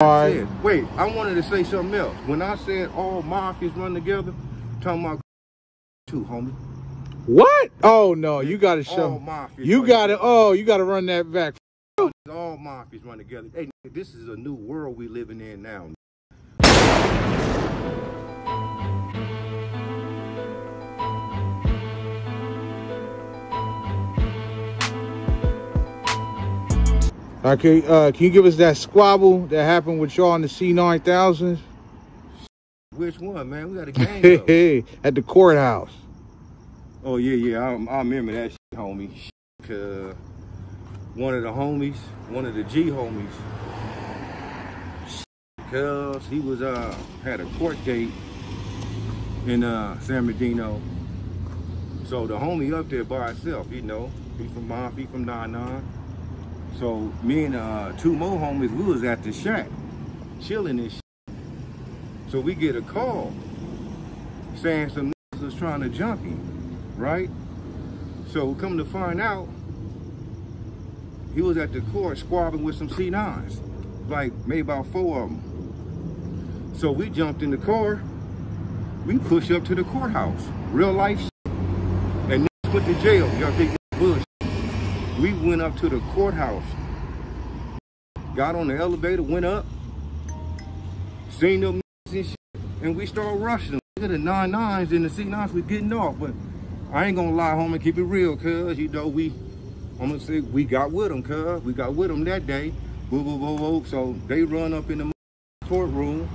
Said, wait, I wanted to say something else. When I said all mafias run together, talking about too, homie. What? Oh no, you gotta show. You gotta. together. Oh, you gotta run that back. All mafias run together. Hey, this is a new world we living in now. Okay. Uh, can you give us that squabble that happened with y'all in the C9000? Which one, man? We got a gang. Hey, at the courthouse. oh yeah, yeah. I, I remember that shit, homie. Cause one of the homies, one of the G homies, cause he was uh had a court date in uh San Bernardino. So the homie up there by himself, you know, he from Mom, he from Nine Nine. So me and uh two more homies, we was at the shack, chilling and shit. So we get a call saying some niggas was trying to jump him, right? So we come to find out, he was at the court squabbling with some C9s, like maybe about four of them. So we jumped in the car, we pushed up to the courthouse, real life shit. and went to jail. Y'all think. We went up to the courthouse, got on the elevator, went up, seen them and shit, and we started rushing them. Look at the nine nines and the C nines was getting off, but I ain't gonna lie, homie, keep it real, cuz, you know, we, I'm gonna say, we got with them, cuz, we got with them that day, boo, boo, boo, boo, so they run up in the courtroom,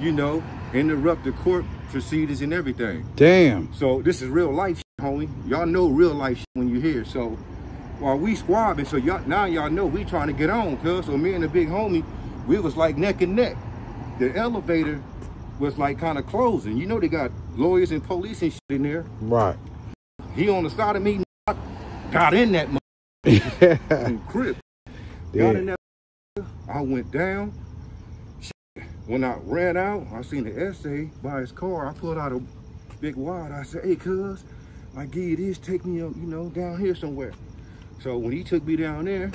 you know, interrupt the court proceedings and everything. Damn. So this is real life, shit, homie. Y'all know real life when you hear. So while we squabbing, so y'all now y'all know we trying to get on, cuz. So me and the big homie, we was like neck and neck. The elevator was like kind of closing. You know they got lawyers and police and shit in there. Right. He on the side of me, got in that yeah. motherfucking crib. Got in that. I went down. When I ran out, I seen the essay by his car. I pulled out a big wad. I said, "Hey, cuz, I give you this. Take me, up, you know, down here somewhere." So when he took me down there,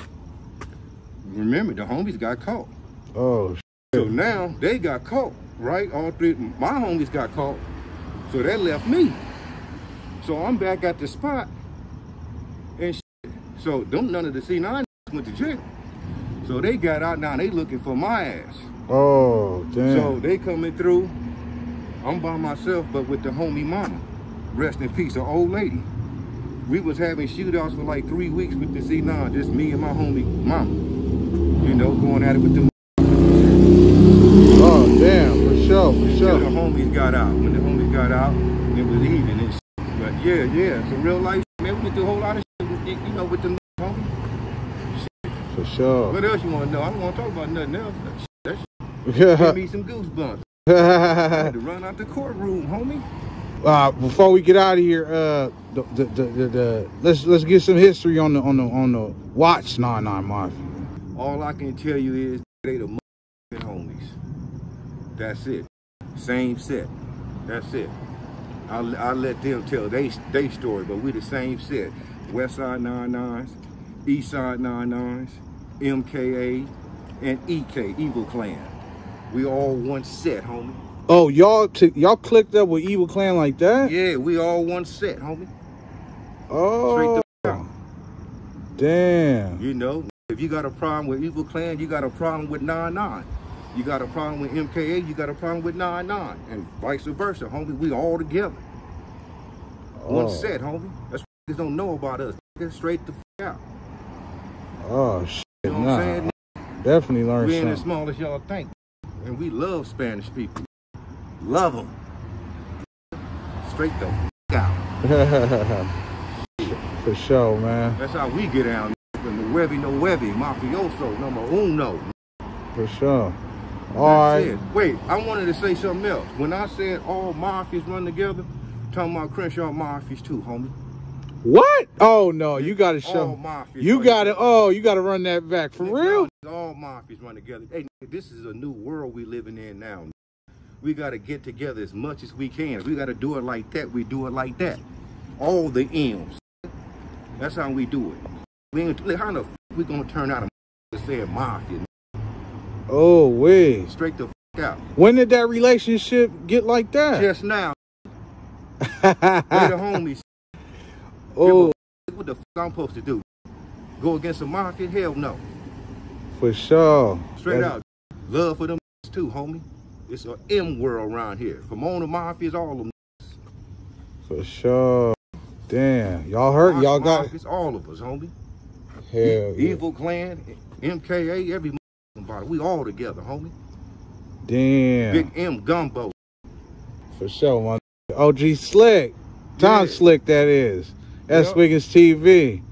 remember the homies got caught. Oh. So now they got caught, right? All three, my homies got caught. So that left me. So I'm back at the spot. And shit. so them none of the C9 went to jail. So they got out now, they looking for my ass. Oh. Damn. So they coming through. I'm by myself, but with the homie mama. Rest in peace, an old lady. We was having shootouts for like three weeks with the C9, just me and my homie mama. You know, going at it with them oh damn. For sure. For Until the homies got out. When the homies got out, it was even and shit. But yeah, yeah, it's a real life. Man, we went through a whole lot of shit, with, you know, with them homies. For sure. What else you want to know? I don't want to talk about nothing else. That shit, that shit give me some goosebumps. I had to run out the courtroom, homie. Uh, before we get out of here, uh, the, the, the, the, let's let's get some history on the on the on the Watch Nine Nine Mafia. All I can tell you is they the homies. That's it. Same set. That's it. I'll, I'll let them tell they they story, but we the same set. West Side 99s, East Side 99s, MKA, and EK, Evil Clan. We all one set, homie. Oh, y'all y'all clicked up with Evil Clan like that? Yeah, we all one set, homie. Oh, Straight the oh. damn. You know, if you got a problem with Evil Clan, you got a problem with 9-9. You got a problem with MKA, you got a problem with 9-9. And vice versa, homie. We all together. One Oh. set, homie. That's what niggas don't know about us. Get straight the f out. Oh shit. You know what Nah, I'm saying? definitely learned We ain't as small as y'all think. And we love Spanish people. Love them. Straight the f out. For sure, man. That's how we get down. From the Webby no Webby, mafioso number uno. For sure. All That's right. it. Wait, I wanted to say something else. When I said all mafias run together, talking about Crenshaw mafias too, homie. What? Oh no, you gotta All show. mafias. You gotta. Oh, you gotta run that back for real. All mafias run together. Hey, this is a new world we living in now. We gotta get together as much as we can. We gotta do it like that. We do it like that. All the M's. That's how we do it. We ain't, how the f- we gonna turn out a to say a mafia? Oh, wait. Straight the f out. When did that relationship get like that? Just now, they the homies. oh, What the f I'm supposed to do? Go against the mafia? Hell no. for sure. Straight That- out. Love for them too, homie. It's a M world around here. The mafias, all of them. For sure. Damn. Y'all hurt? Y'all got It's all of us, homie. hell. yeah. Evil Clan, MKA, every body. We all together, homie. Damn. Big M gumbo. For sure, man. OG Slicc. Tom Yeah. Slicc, that is. That's Yep. Wiggins TV.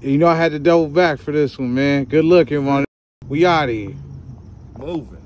You know I had to double back for this one, man. Good looking, man. We out of here. Moving.